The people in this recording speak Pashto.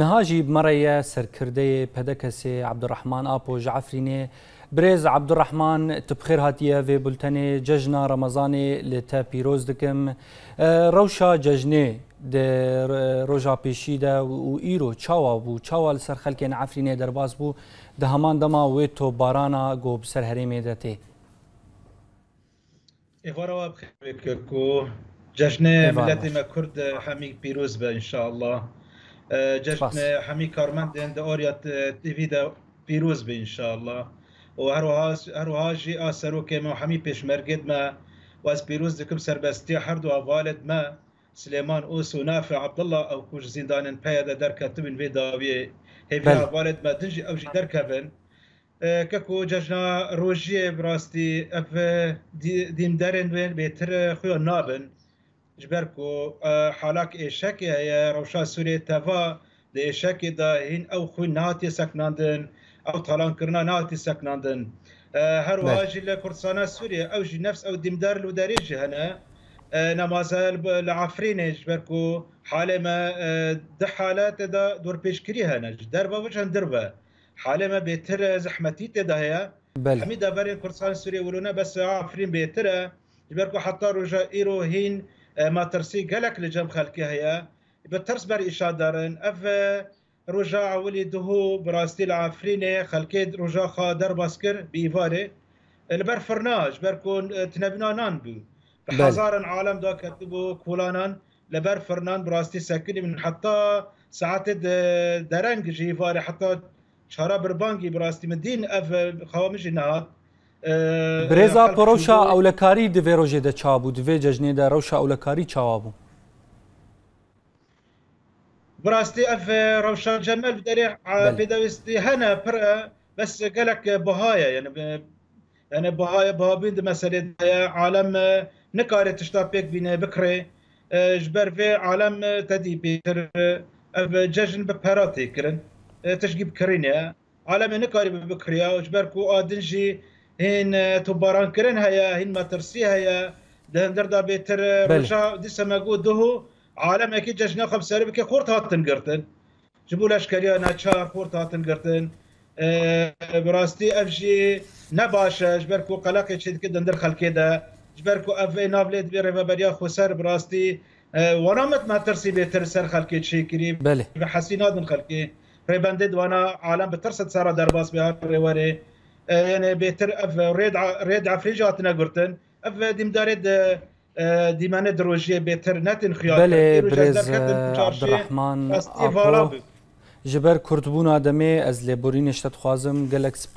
نهاجی بمەڕەیە سەرکردەیە پەدەکەسێ عبدڕحمان ئاپۆ ژعفرینێ برێز عبدڕحمان تبخێر هاتیە وێ بولتەنێ جەژنا ڕەمەزانێ لێ تە پیرۆز دکم ڕەوشا جەژنێ ڕۆژا پێشیدا و ئیرۆ چاوا بوو چاوا لە سەر خەلکێن ئافرینێ دەرباز بوو دە هەمان دەما وێ تۆ بارانە گۆب سەر هەرێمێ دەتێ ئێوارەوە بخێ جەژنێ مەلەتی مە کورد هەمی پیرۆز بە ئینشاءله. Äh, جشن همی اوريا تي في دا بيروز بي ان شاء الله و هر وها جی آسرو که ما بيش مرقد ما واس بيروز پیروز دکم سربستی والد ما سليمان اوس ونافع عبد الله او كوج زندان بيدا دركا تبن بي داوي هيفي والد ما تنجي او جي دركا ككو äh, جاجنا روجي براستي اف ديم دارن بيتر خويا نابن جبركو حالك حالک يا روشا سوري تفا دي ایشک دا هین او خو ناتي سکناندن او طالان كرنا ناتي سکناندن هر واجل لكورسانا سوريا او جي نفس او ديمدار الوداريج هنا آه، نمازا العفرين جبركو حالي ما آه، ده حالات دا دور بيش كري هنا دربا وجهن دربا حالي ما بيتر زحمتي تدا هي بل حميدة برين كورسانا سوريا ولونا بس عفرين بيتر جبركو حتى رجا هين آه، ما ترسي گەلک لجم جەم خەلکی بترس بر إشادرن أف آه، رجع ولي دهو براستي دوهو بڕاستی لە خادر خەلکێ بيفاري البر فرناج بركون آه، تنبنا نان بو بەر کۆن عالم دا كتبو كولانان لبر فرنان براستي سكني من حتى ساعات درنج جيفاري حتى چارە بربانگی براستي مدين أف ئەف نهات برێزا پۆڕۆشا ئەولەکاری دەوێ ڕۆژێ دەچبوو دەوێ جەژنێدا ڕەوشە ئەولەکاری چاوابوو بڕاستی ئەف ڕەوشان جەمەل دەرێ پێدەویستی هەنە پڕ بەس گەلک بەهایە یعنی بەهایە بابین مەسەێ عالم نکارێت تشتا پێک بینێ بکرێ ji ber vê alem tedî pêtir ev cejin bi peratê kirin tişgî bikirîne alemê nikarî bikiriya ji ber ku adin jî هین تۆبارانکردن هەیە هین مەترسی هەیە دەندەردا بێتتر ڕژا دیسەمەگو دوه عالمێکی جژنە خەمسەر بکە خۆرت هاتن گرتن جبوو لەشکریە ناچار خۆرت هاتن گرتن بڕاستی ئەفژی نەباشە ژبەر و قەلاقی چکە دەندر خەکێدا ژبەر و ئەف ناولێت بێ ڕێبەبەریا خۆسەر بڕاستی وەرامەت مەترسی بێتتر سەر خەکێ چێکری بە حەسی نادن خەکێ ڕێبندێ دوانە عالم بەترسە سارا دەرباس بێ ڕێوەرێ یعنی بهتر اف رید رید افریجا تنا گرتن اف دیم دارید دیمانه دروژه بهتر نتن خیال بله برز عبدالرحمن اپو جبر کردبون آدمه از لبورین اشتد خوازم گلک